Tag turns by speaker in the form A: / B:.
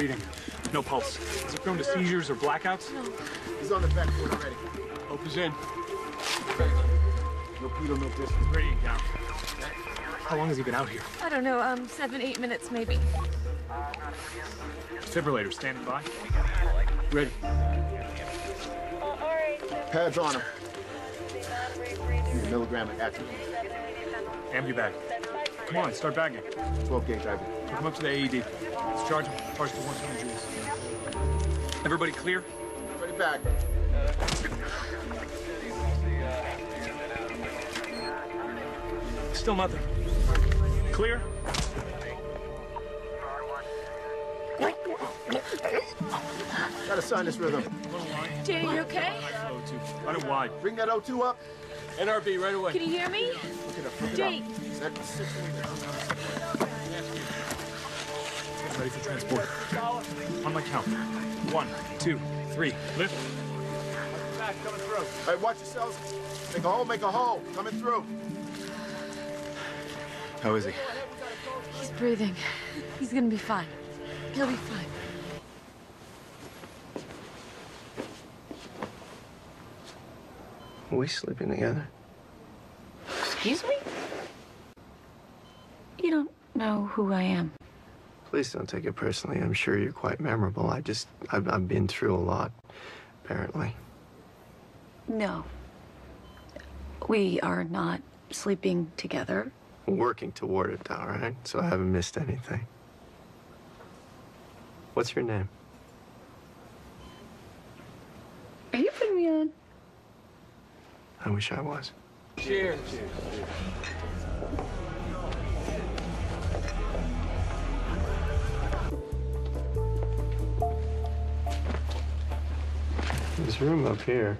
A: breathing. No pulse. Is he prone to seizures or blackouts? No.
B: He's on the vent port already.
A: Hope is in.
B: No pedal, no distance.
A: Ready down. How long has he been out here?
C: I don't know, um, seven, eight minutes maybe.
A: Defibrillator standing by. Ready.
B: Pads on him. Milligram of atropine.
A: Ambu bag. Come on, start bagging.
B: 12 gauge IV.
A: Come up to the AED. Let's charge him. Charge to 120 joules. Everybody clear?
B: Ready back.
A: Still nothing. Clear?
B: Gotta sign this rhythm.
C: Jane, you okay?
A: O2. Run it wide.
B: Bring that O2 up.
A: NRB right away.
C: Can you hear me?
B: Look it up. Look it
C: Jane.
B: up. Set six
A: Get ready for transport. On my count. One, two, three. Lift. Back, coming through.
B: All right, watch yourselves. Make a hole, make a hole. Coming through.
A: How is he?
C: He's breathing. He's gonna be fine. He'll be fine.
D: Are we sleeping together?
C: Excuse me? You don't know who I am.
D: Please don't take it personally. I'm sure you're quite memorable. I just, I've, I've been through a lot, apparently.
C: No. We are not sleeping together.
D: Working toward it, all right? So I haven't missed anything. What's your name?
C: Are you putting me on?
D: I wish I was. Cheers. Cheers.
A: Cheers.
D: There's room up here.